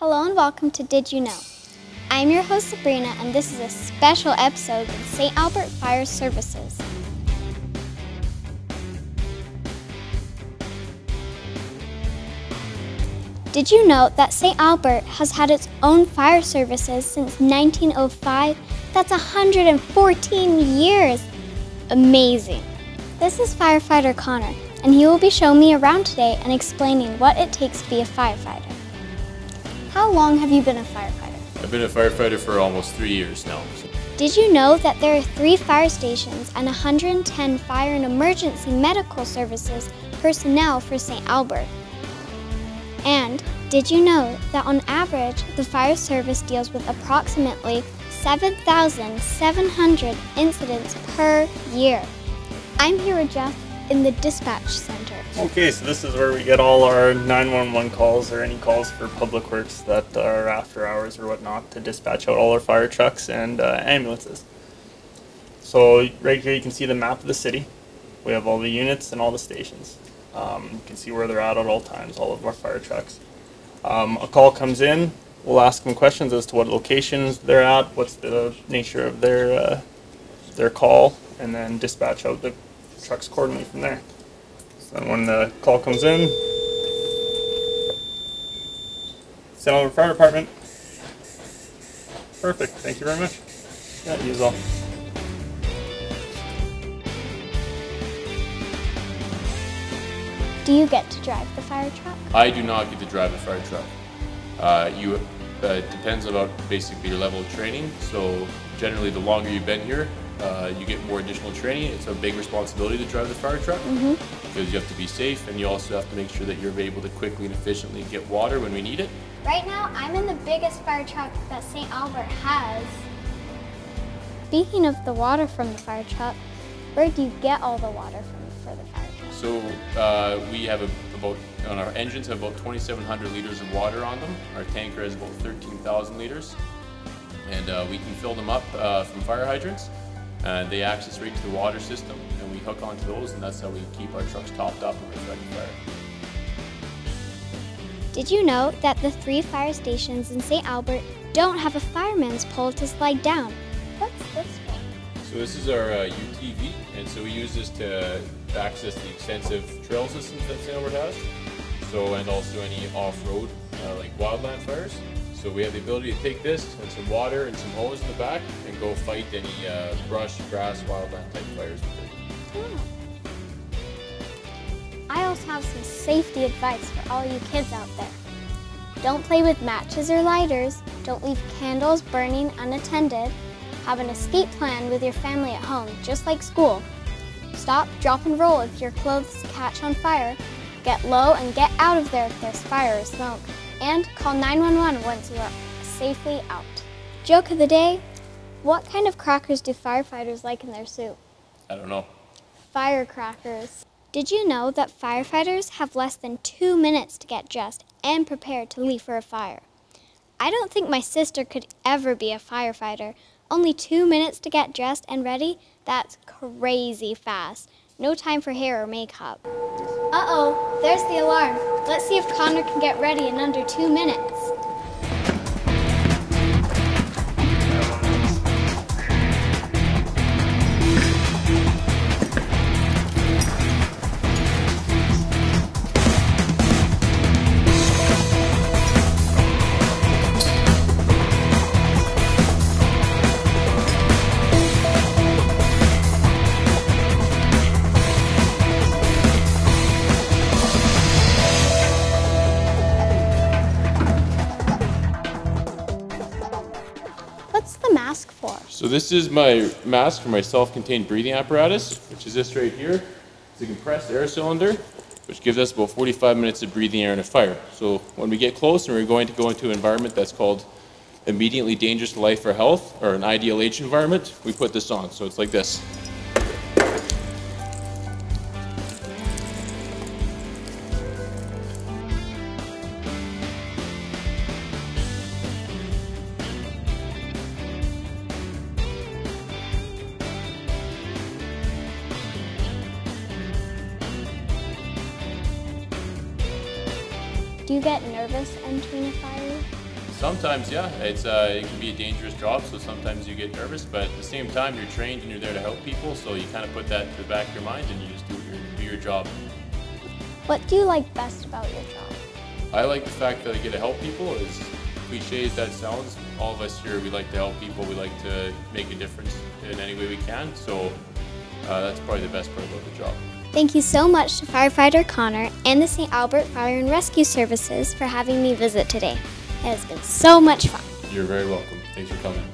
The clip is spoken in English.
Hello and welcome to Did You Know? I'm your host Sabrina and this is a special episode of St. Albert Fire Services. Did you know that St. Albert has had its own fire services since 1905? That's 114 years! Amazing! This is firefighter Connor, and he will be showing me around today and explaining what it takes to be a firefighter. How long have you been a firefighter? I've been a firefighter for almost three years now. Did you know that there are three fire stations and 110 fire and emergency medical services personnel for St. Albert? And did you know that on average, the fire service deals with approximately 7,700 incidents per year? I'm here with Jeff in the dispatch center. Okay, so this is where we get all our 911 calls or any calls for public works that are after hours or whatnot to dispatch out all our fire trucks and uh, ambulances. So right here you can see the map of the city. We have all the units and all the stations. Um, you can see where they're at at all times, all of our fire trucks. Um, a call comes in, we'll ask them questions as to what locations they're at, what's the nature of their uh, their call, and then dispatch out the trucks accordingly from there. So then when the call comes in, send over fire department. Perfect. Thank you very much. Yeah, use all. Do you get to drive the fire truck? I do not get to drive a fire truck. Uh, you uh, depends about basically your level of training. So generally, the longer you've been here, uh, you get more additional training. It's a big responsibility to drive the fire truck Mm-hmm. because you have to be safe and you also have to make sure that you're able to quickly and efficiently get water when we need it. Right now, I'm in the biggest fire truck that St. Albert has. Speaking of the water from the fire truck, where do you get all the water from for the fire truck? So uh, we have a, about on our engines have about 2,700 liters of water on them. Our tanker has about 13,000 liters, and uh, we can fill them up uh, from fire hydrants. Uh, they access right to the water system, and we hook onto those, and that's how we keep our trucks topped up and we're fighting fire. Did you know that the three fire stations in St. Albert don't have a fireman's pole to slide down? What's this for? So this is our uh, UTV, and so we use this to access the extensive trail systems that St. Albert has. So and also any off-road uh, like wildland fires. So we have the ability to take this and some water and some hose in the back and go fight any uh, brush, grass, wildland type fires with it. Oh. I also have some safety advice for all you kids out there. Don't play with matches or lighters. Don't leave candles burning unattended. Have an escape plan with your family at home, just like school. Stop, drop, and roll if your clothes catch on fire. Get low and get out of there if there's fire or smoke. And call 911 once you are safely out. Joke of the day What kind of crackers do firefighters like in their soup? I don't know. Firecrackers. Did you know that firefighters have less than two minutes to get dressed and prepared to leave for a fire? I don't think my sister could ever be a firefighter. Only two minutes to get dressed and ready? That's crazy fast. No time for hair or makeup. Uh oh, there's the alarm. Let's see if Connor can get ready in under two minutes. So this is my mask for my self-contained breathing apparatus, which is this right here. It's a compressed air cylinder, which gives us about 45 minutes of breathing air in a fire. So when we get close and we're going to go into an environment that's called immediately dangerous to life or health, or an IDLH environment, we put this on. So it's like this. Do you get nervous entering a fire? Sometimes, yeah, it's uh, it can be a dangerous job, so sometimes you get nervous. But at the same time, you're trained and you're there to help people, so you kind of put that to the back of your mind and you just do your, do your job. What do you like best about your job? I like the fact that I get to help people. As cliche as that sounds, all of us here we like to help people. We like to make a difference in any way we can. So uh, that's probably the best part about the job. Thank you so much to Firefighter Connor and the St. Albert Fire and Rescue Services for having me visit today. It has been so much fun. You're very welcome. Thanks for coming.